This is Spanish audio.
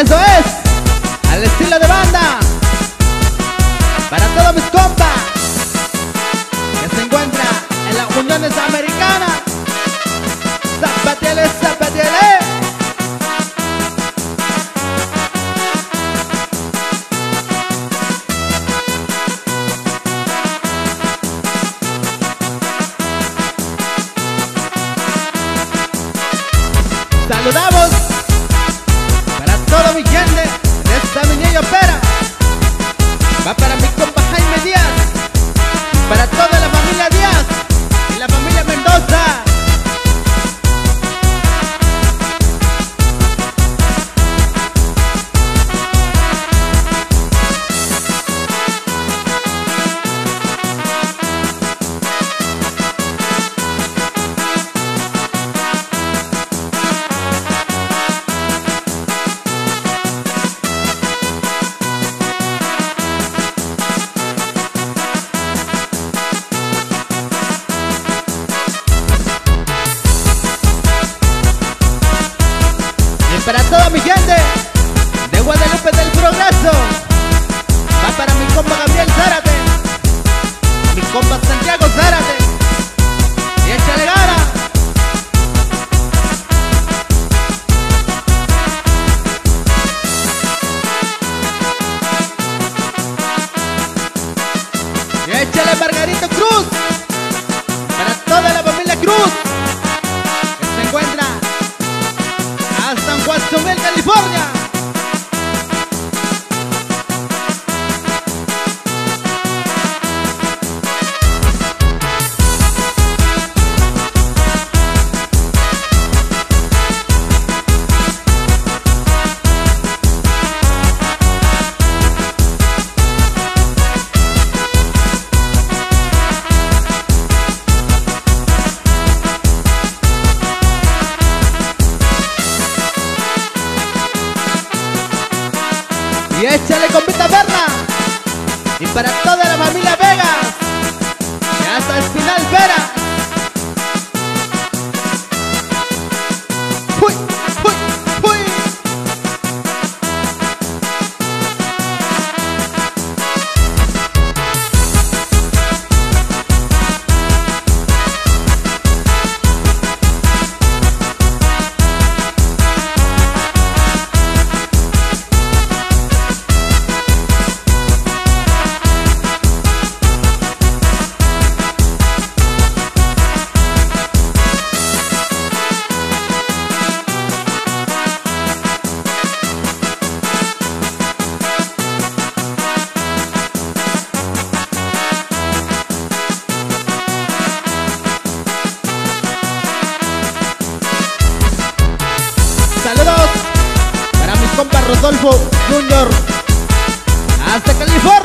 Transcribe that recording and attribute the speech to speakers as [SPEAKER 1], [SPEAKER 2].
[SPEAKER 1] eso es, al estilo de banda. Para todos mis compas que se encuentran en las uniones americanas. Zapatiele, zapatiele. Saludamos todo mi gente para toda Y échale compita Berna. Y para toda la familia Rodolfo Junior hasta California.